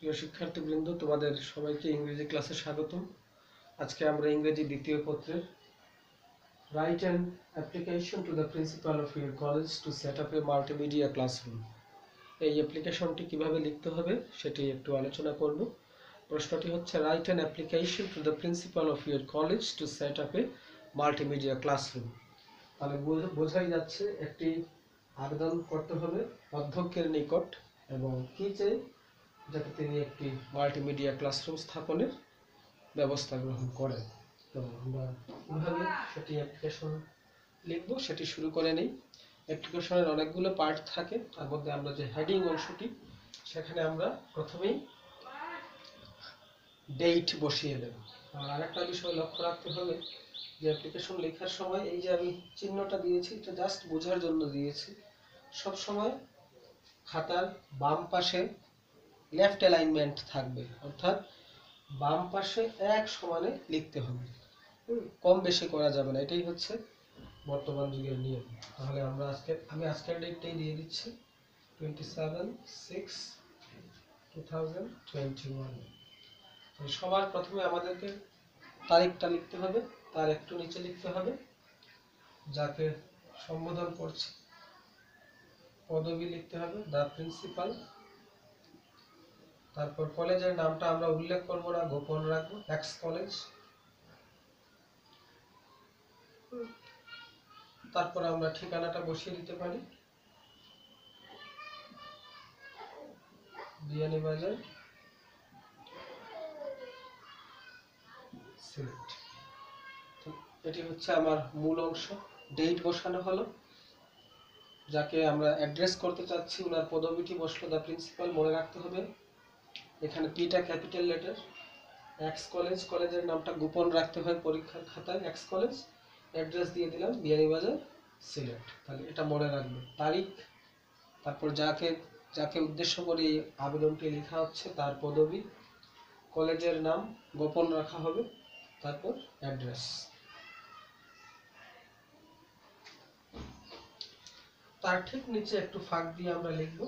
প্রিয় শিক্ষার্থীবৃন্দ, তোমাদের সবাইকে ইংরেজি ক্লাসে স্বাগতম। আজকে আমরা ইংরেজি দ্বিতীয় পত্রের write and application to the principal of your college to set up a multimedia classroom এই অ্যাপ্লিকেশনটি কীভাবে লিখতে হবে সেটি একটু আলোচনা করব। প্রশ্নটি হচ্ছে write and application to the principal of your college to set up a multimedia classroom তাহলে বোঝ- বোঝাই যাচ্ছে, একটি আবেদন করতে হবে অধ্যক্ষের নিকট এবং কি চাই? যাতে তিনি একটি মাল্টিমিডিয়া ক্লাসরুম স্থাপনের ব্যবস্থা গ্রহণ করেন। তো আমরা সেটি অ্যাপ্লিকেশন লিখব সেটি শুরু করে নেই। অ্যাপ্লিকেশনের অনেকগুলো পার্ট থাকে, তার মধ্যে আমরা যে হেডিং অংশটি, সেখানে আমরা প্রথমেই ডেট বসিয়ে দেব। আর আরেকটা বিষয় লক্ষ্য রাখতে হবে যে অ্যাপ্লিকেশন লেখার সময় এই যে আমি চিহ্নটা দিয়েছি, এটা জাস্ট বোঝার জন্য দিয়েছি। সব সময় খাতার বাম পাশে লেফট অ্যালাইনমেন্ট থাকবে। অর্থাৎ বাম পাশে এক সমানে লিখতে হবে। কম বেশি করা যাবে না, এটাই হচ্ছে বর্তমান যুগের নিয়ম। তাহলে আমরা আজকে, আমি আজকের ডেটটাই দিয়ে দিচ্ছি। Twenty seven six two thousand twenty one সবার প্রথমে আমাদেরকে তারিখটা লিখতে হবে, তার একটু নিচে লিখতে হবে, যাকে সম্বোধন করছি। পদবি লিখতে হবে দ্য প্রিন্সিপাল তারপর কলেজের নামটা আমরা উল্লেখ করব না, গোপন রাখব এক্স কলেজ তারপর আমরা ঠিকানাটা বসিয়ে দিতে পারি। এটি হচ্ছে আমার মূল অংশ। ডেট বসানো হলো। যাকে আমরা অ্যাড্রেস করতে চাচ্ছি ওনার পদবিটি বসল দ্য প্রিন্সিপাল মনে রাখতে হবে। এখানে পিটা ক্যাপিটাল লেটার এক্স কলেজ কলেজের নামটা গোপন রাখতে হয় পরীক্ষার খাতায় এক্স কলেজ অ্যাড্রেস দিয়ে দিলাম বিয়ানীবাজার সিলেট তাহলে এটা মনে রাখবে। তারিখ, তারপর যাকে যাকে উদ্দেশ্য করে এই আবেদনটি লেখা হচ্ছে, তার পদবি কলেজের নাম গোপন রাখা হবে, তারপর অ্যাড্রেস তার ঠিক নিচে একটু ফাঁক দিয়ে আমরা লিখব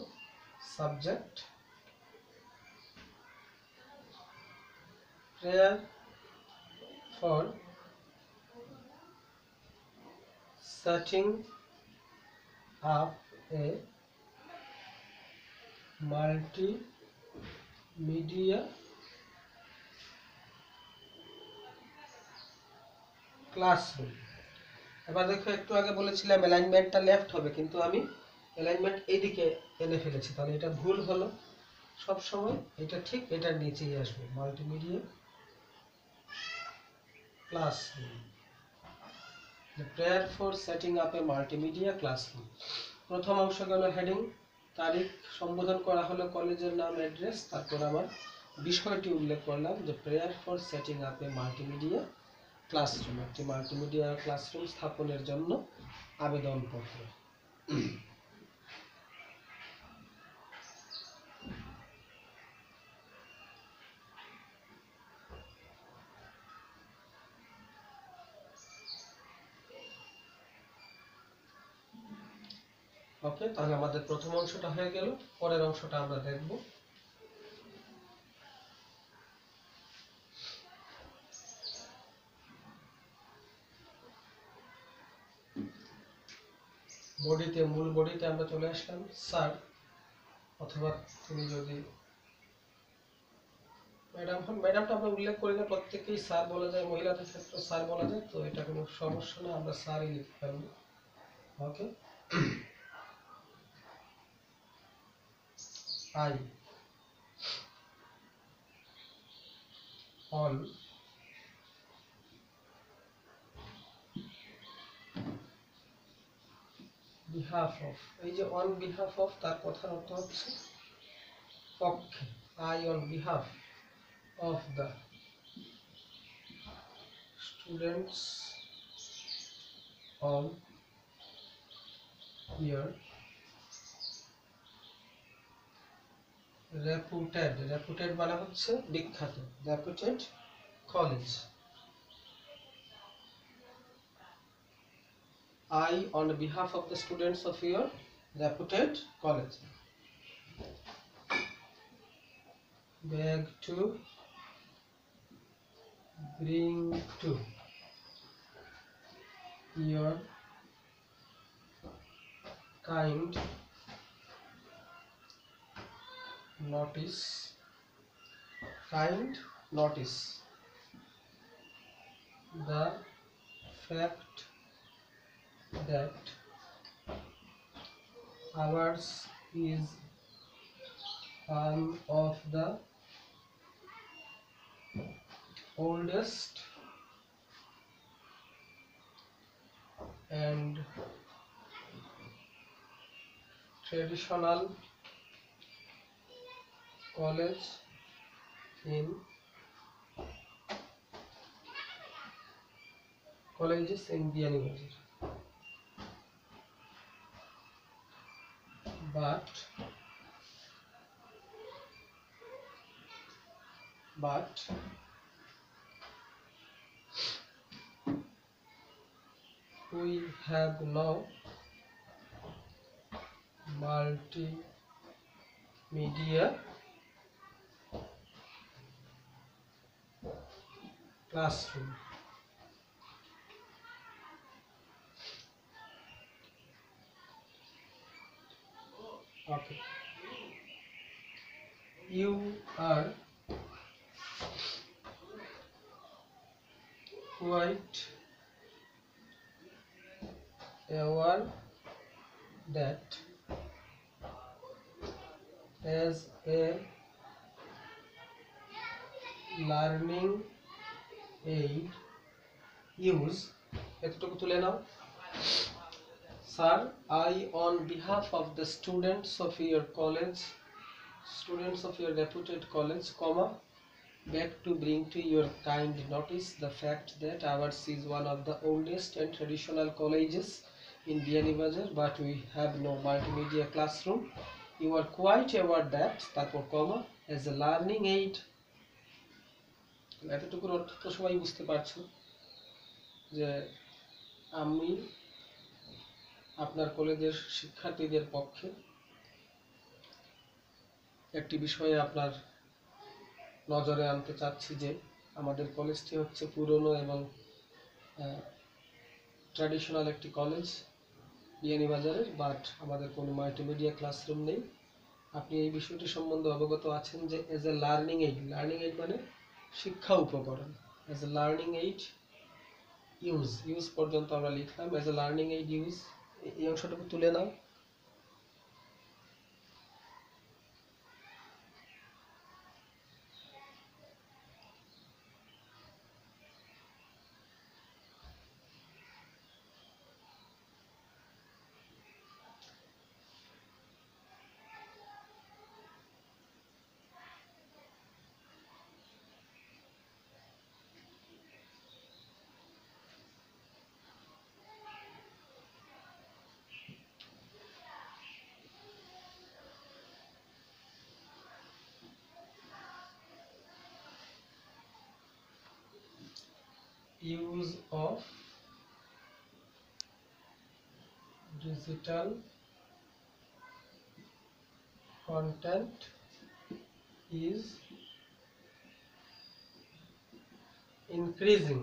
subject prayer for setting up a multimedia classroom এবার দেখো, একটু আগে বলেছিলাম অ্যালাইনমেন্টটা লেফট হবে, কিন্তু আমি অ্যালাইনমেন্ট এইদিকে এনে ফেলেছি। তাহলে এটা ভুল হলো। সব সময় এটা ঠিক এটার নিচেই আসবে। Multimedia classroom. The prayer for setting up a multimedia classroom. প্রথম অংশ গেল হেডিং তারিখ সম্বোধন করা হলো কলেজের নাম অ্যাড্রেস তারপর আমার বিষয়টি উল্লেখ করলাম যে prayer for setting up a multimedia classroom একটি মাল্টিমিডিয়া ক্লাসরুম স্থাপনের জন্য আবেদনপত্র ওকে, তাহলে আমাদের প্রথম অংশটা হয়ে গেল, পরের অংশটা আমরা দেখব। বডিতে, মূল বডিতে আমরা চলে আসলাম, স্যার, অথবা তুমি যদি ম্যাডাম ম্যাডামটা আমরা উল্লেখ করি না, প্রত্যেকেই স্যার বলা যায় মহিলাদের ক্ষেত্রে স্যার বলা যায়, তো এটা কোনো সমস্যা না, আমরা স্যারই লিখতে পারব ওকে? I on behalf of এই যে on behalf of তার কথার অর্থ হচ্ছে পক্ষে I on behalf of the students on here reputed reputed মানে হচ্ছে বিখ্যাত reputed college I, on behalf of the students of your reputed college, beg to bring to your kind notice. Find notice. The fact that ours is one of the oldest and traditional college in colleges in Biyanibazar. But but we have no multimedia classroom. Okay. You are quite aware that as a learning aid use এতটুকু তুলে নাও sir I on behalf of the students of your college students of your reputed college comma beg to bring to your kind notice the fact that ours is one of the oldest and traditional colleges in Biyanibazar but we have no multimedia classroom. You are quite aware that তারপর comma as a learning aid এতটুকুর অর্থ তো সবাই বুঝতে পারছ। যে আমি আপনার কলেজের শিক্ষার্থীদের পক্ষে একটি বিষয়ে আপনার নজরে আনতে চাচ্ছি যে আমাদের কলেজটি হচ্ছে পুরনো এবং ট্র্যাডিশনাল একটি কলেজ বিয়ানীবাজারের বাট আমাদের কোনো মাল্টিমিডিয়া ক্লাসরুম নেই। আপনি এই বিষয়টি সম্বন্ধে অবগত আছেন যে as a learning aid learning aid মানে শিক্ষা উপকরণ. As a learning aid use use পর্যন্ত আমরা লিখলাম. As a learning aid use এই অংশটুকু তুলে নাও। Use of digital content is increasing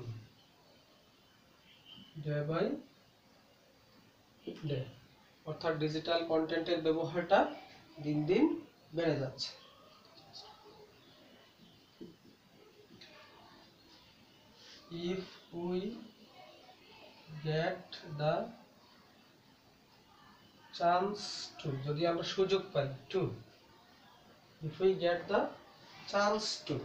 day by day অর্থাৎ ডিজিটাল কন্টেন্টের ব্যবহারটা দিন দিন বেড়ে যাচ্ছে if we get the chance to যদি আমরা সুযোগ পাই to if we get the chance to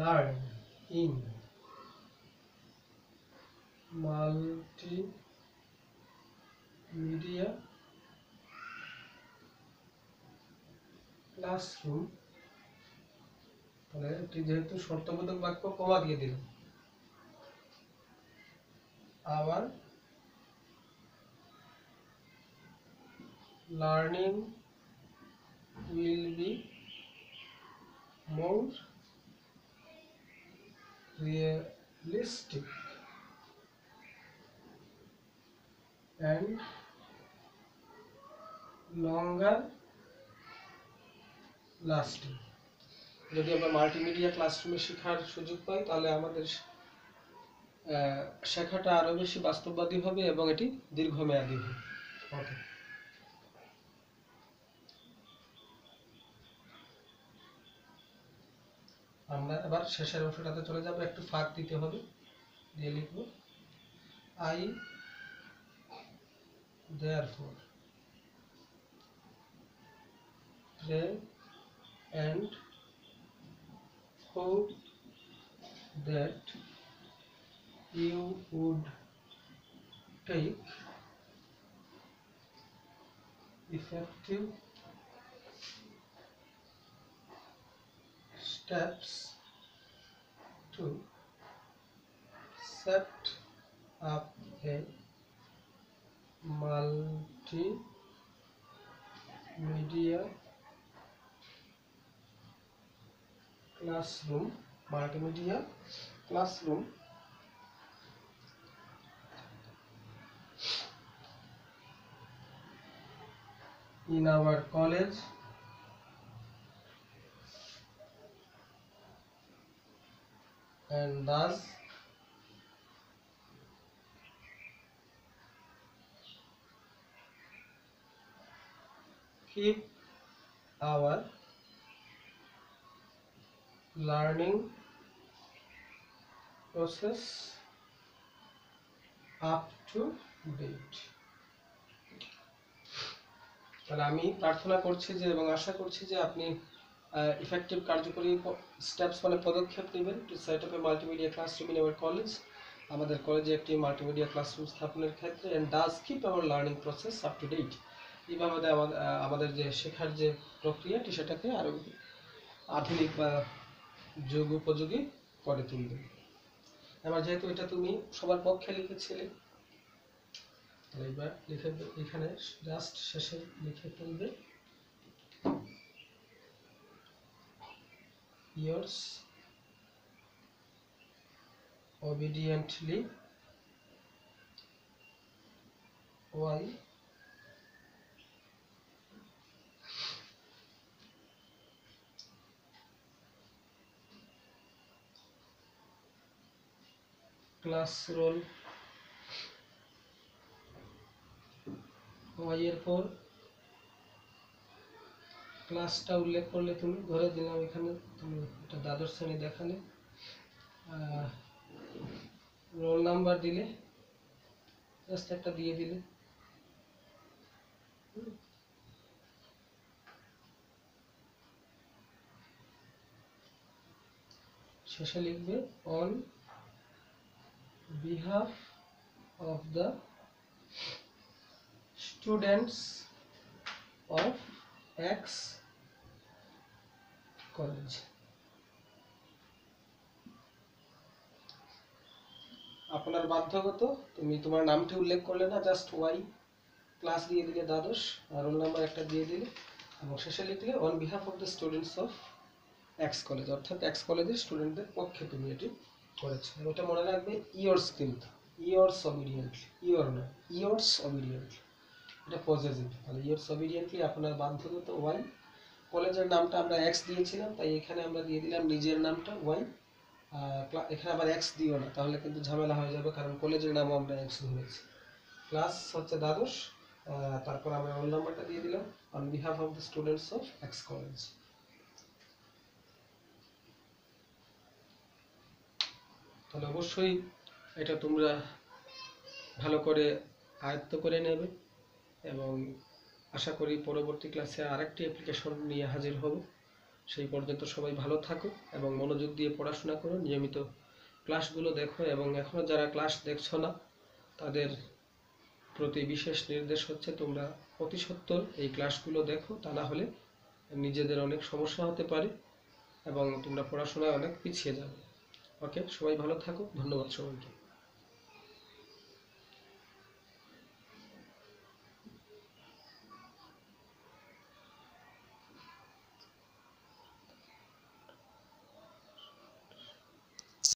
learn in multimedia classroom তাহলে এটি যেহেতু শর্তবোধক বাক্য কমা দিয়ে দিল। আবার learning will be more realistic and longer lasting যদি আমরা মাল্টিমিডিয়া ক্লাসরুমে শেখার সুযোগ পাই, তাহলে আমাদের শেখাটা আরও বেশি বাস্তববাদী হবে এবং এটি দীর্ঘমেয়াদী হবে। ওকে আমরা এবার শেষের অংশটাতে চলে যাব, একটু ফাঁক দিতে হবে, দিয়ে লিখব I therefore, pray and hope that you would take effective steps to set up a multimedia classroom multimedia classroom in our college and thus keep our learning process up to date. তাহলে আমি প্রার্থনা করছি যে এবং আশা করছি যে আপনি effective কার্যকরী স্টেপস মানে পদক্ষেপ নেবেন to set up a multimedia classroom in our college আমাদের কলেজে একটি মাল্টিমিডিয়া ক্লাসরুম স্থাপনের ক্ষেত্রে and does keep our learning process up to date এইভাবে আমাদের আমাদের যে শেখার যে প্রক্রিয়াটি সেটাকে আরও আধুনিক বা যুগ উপযোগী করে তুলবে। এবার যেহেতু এটা তুমি সবার পক্ষে লিখেছিলে এবার লিখে এখানে জাস্ট শেষে লিখে ফেলবে yours obediently, y class roll Y এর পর ক্লাসটা উল্লেখ করলে তুমি, ধরে দিলাম এখানে তুমি এটা দ্বাদশ শ্রেণি দেখালে রোল নাম্বার দিলে জাস্ট একটা দিয়ে দিলে। শেষে লিখবে on behalf of the students of X college আপনার বাধ্যগত? তুমি তোমার নামটি উল্লেখ করলে না জাস্ট ওয়াই ক্লাস দিয়ে দিলে দ্বাদশ, আর রোল নাম্বার একটা দিয়ে দিলে, এবং শেষে লিখলে on behalf of the students of X college অর্থাৎ এক্স কলেজের স্টুডেন্টদের পক্ষে তুমি এটি করেছ। ওটা মনে রাখবে ইয়র্স কিন্তু। ইয়র্স অবিডিয়েন্টলি ইয়র না ইয়র্স অবিডিয়েন্টলি এটা পজিটিভ তাহলে ইয়র্স অবিডিয়েন্টলি আপনার বাধ্যগত ওয়াই কলেজের নামটা আমরা এক্স দিয়েছিলাম, তাই এখানে আমরা দিয়ে দিলাম নিজের নামটা ওয়াই এখানে আবার এক্স দিও না, তাহলে কিন্তু ঝামেলা হয়ে যাবে, কারণ কলেজের নামও আমরা এক্স ধরেছি। ক্লাস হচ্ছে দ্বাদশ তারপর আমরা রোল নাম্বারটা দিয়ে দিলাম on behalf of the students of X college তাহলে অবশ্যই এটা তোমরা ভালো করে আয়ত্ত করে নেবে এবং আশা করি পরবর্তী ক্লাসে আরেকটি অ্যাপ্লিকেশন নিয়ে হাজির হব। সেই পর্যন্ত সবাই ভালো থাকো এবং মনোযোগ দিয়ে পড়াশোনা করো। নিয়মিত ক্লাসগুলো দেখো এবং এখনও যারা ক্লাস দেখছ না, তাদের প্রতি বিশেষ নির্দেশ হচ্ছে তোমরা অতি সত্বর এই ক্লাসগুলো দেখো। তা না হলে নিজেদের অনেক সমস্যা হতে পারে এবং তোমরা পড়াশোনায় অনেক পিছিয়ে যাবে। ওকে সবাই ভালো থাকো ধন্যবাদ সবাইকে